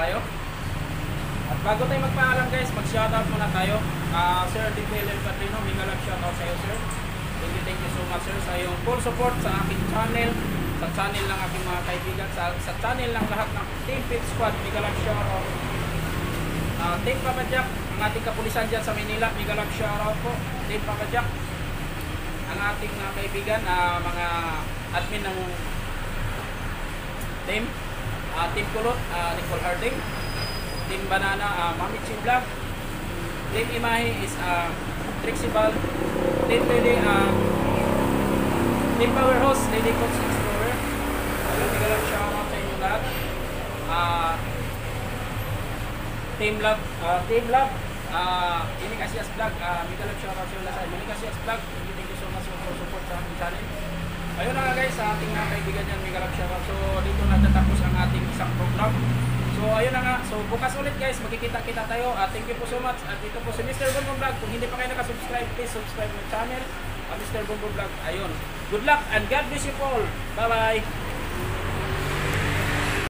tayo. At bago tayo magpaalam guys, mag-shoutout muna tayo. Ah, Sir Dipelen Patrino, mega love shoutout sa iyo sir. Thank you, thank you so much sir sa iyong full support sa aking channel, sa channel ng aking mga kaibigan, sa, sa channel ng lahat ng Team Fit Squad, mega love shoutout. Ah, Team Papa Jack, ang ating kapulisan dyan sa Manila, mega love shoutout po. Team Papa Jack, ang ating mga kaibigan, ah, mga admin ng team, ah, Team Kulot, ah, Nicole Harding, Team Banana, uh, Mami Vlog, Team Imahe is uh, Trixie Bal, Team Lady, uh, Team Powerhouse, Lady Coach Explorer, ayun, tigalang shoutout sa inyo lahat. Ah, Team Love, ah, Team Love, ini Casillas Vlog, uh, Miguel shoutout sa inyo lahat. Ini Casillas Vlog, thank you so much for support sa aking channel. Ayun na nga guys, sa ating mga kaibigan yan, Miguel shoutout. So dito natatapos ang ating isang program. So ayun na nga, so bukas ulit guys, magkikita-kita tayo. Uh, thank you po so much. At dito po si Mr. Bonbon Vlog. Kung hindi pa kayo nakasubscribe, please subscribe my channel. Uh, Mr. Bonbon Vlog. Ayun. Good luck and God bless you all. Bye-bye.